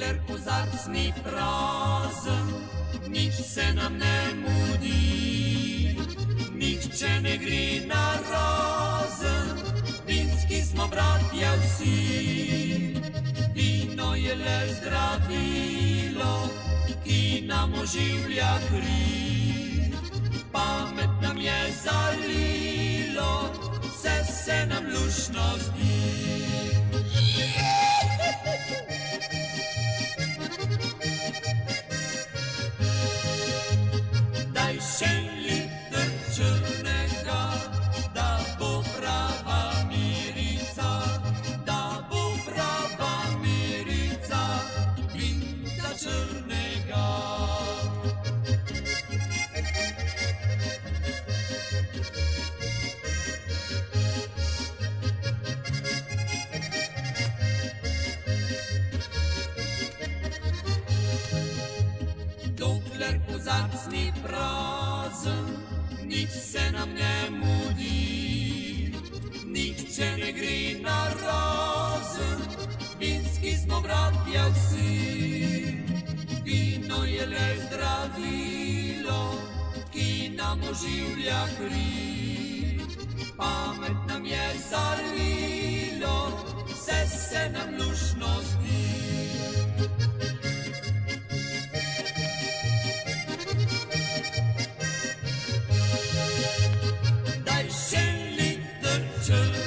dokler kozarc ni prazen, nič se nam ne mudi, nihče ne gre na razen, vinski smo bratje vsi. Vino je le zdravilo, ki nam oživlja kri, pamet Kozak ni prazen, nič se nam ne mudi, nihče ne gre na razen, vinski smo bratje vsi. Vino je le zdravilo, ki nam oživlja kri. Pamet nam je zalilo, to